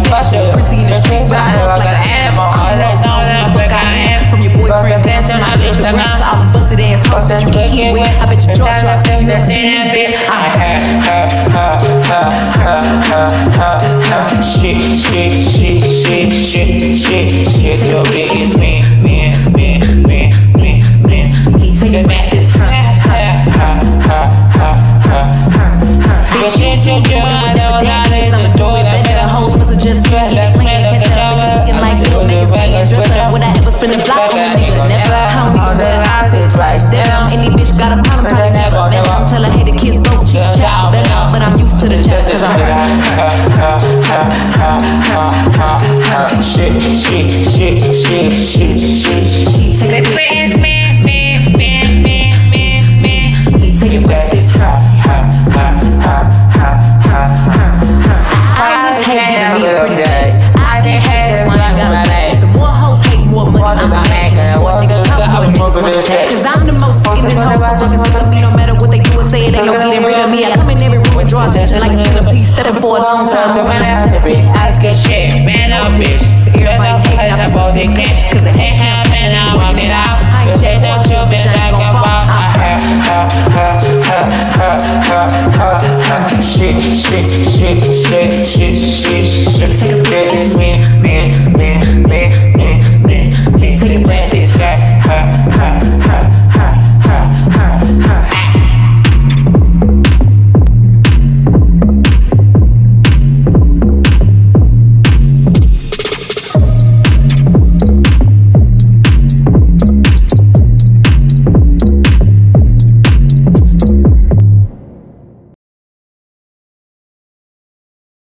natural, natural. Prissy in the streets, but I look like an animal. All that's all that book I am. From your boyfriend down to my Instagram to all the busted ass hoes that you can get with. I bet you jaw drop you ever seen that bitch. I'm her, her, her, her, her, her, her, her. Shit, shit, shit, shit, shit, shit, shit. Your bitch is me, me, me, me, me, me. He take it back, it's her, her, her, her, her, her, her. Bitch, you do good, just seen me playing catch up. Bitches looking like little niggas playing dress up. Would I ever spend a block on a nigga? Never. How we can wear outfit twice? Damn, any bitch got a problem, probably never. Never. I'm tell her, hey, the kids both chicks chat better. But I'm used to the chat, cause I'm her. Shit, shit, shit, shit, shit, shit. Come, more niggas Cause I'm the most in the hoes, so fucking sick of me. No matter what they do or say, ain't no getting rid of me. I come in every room and draw attention like a centipede, stepping for a long time. Moving after me. Ask a shit, man, up bitch. To everybody hating, I'm about the kid. Cause they Ain't happening, I want it out. I ain't check that you bitch, I ain't gon' fall. I'm Shit, shit, shit, shit, shit, shit. It's me,